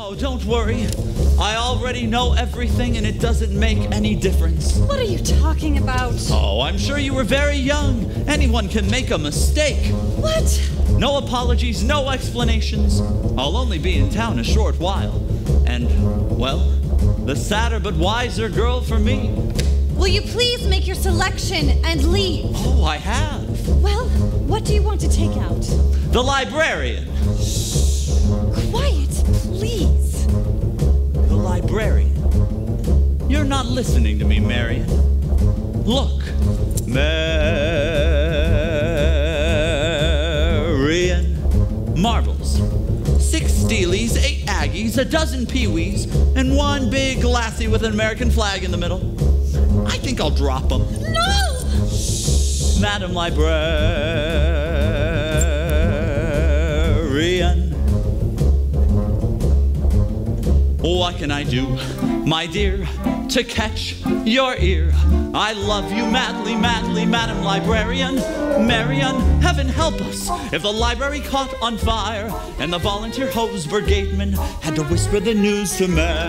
Oh, don't worry. I already know everything and it doesn't make any difference. What are you talking about? Oh, I'm sure you were very young. Anyone can make a mistake. What? No apologies, no explanations. I'll only be in town a short while. And, well, the sadder but wiser girl for me. Will you please make your selection and leave? Oh, I have. Well, what do you want to take out? The librarian. Quiet, please. The librarian. You're not listening to me, Marian. Look. Marian. Marbles. Six Steelies, eight Aggies, a dozen Pee-wees, and one big glassy with an American flag in the middle. I think I'll drop them. No! Madam Librarian. Oh, what can I do, my dear, to catch your ear? I love you madly, madly, Madam Librarian. Marian, heaven help us if the library caught on fire and the volunteer hose brigademan had to whisper the news to Marian.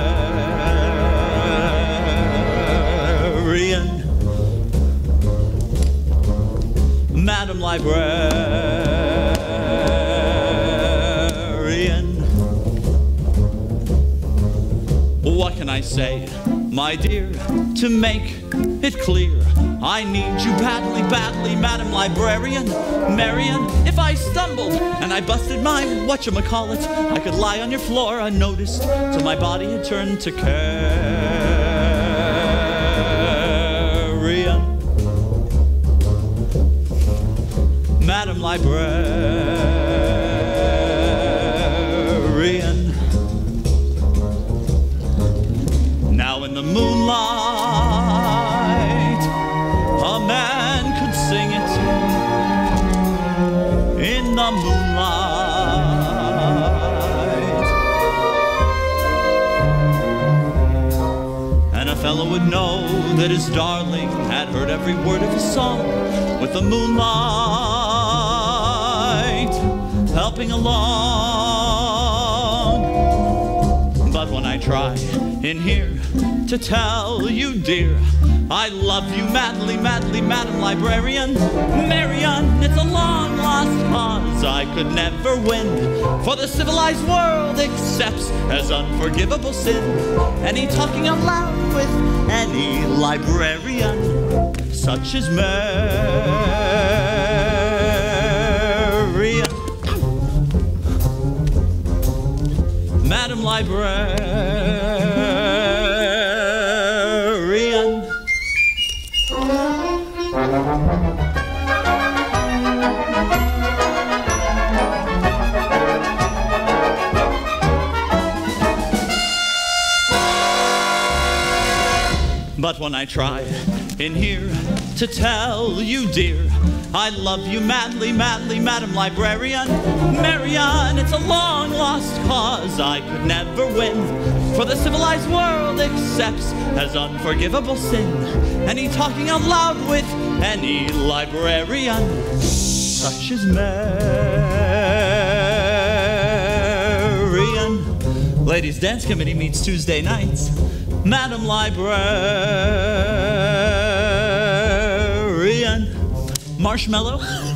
Madam Librarian. What can I say, my dear, to make it clear? I need you badly, badly, Madam Librarian. Marian, if I stumbled and I busted my whatchamacallit, I could lie on your floor unnoticed till my body had turned to carrion. Madam Librarian. Now in the moonlight, a man could sing it. In the moonlight. And a fellow would know that his darling had heard every word of his song with the moonlight helping along. In here to tell you, dear, I love you madly, madly, Madam Librarian. Marian, it's a long lost cause I could never win. For the civilized world accepts as unforgivable sin any talking out loud with any librarian, such as Marian. Madam Librarian. But when I try in here to tell you, dear, I love you madly, madly, Madam Librarian. Marian, it's a long lost cause I could never win. For the civilized world accepts as unforgivable sin any talking out loud with any librarian, such as Marian. Ladies Dance Committee meets Tuesday nights. Madam Librarian. Marshmallow.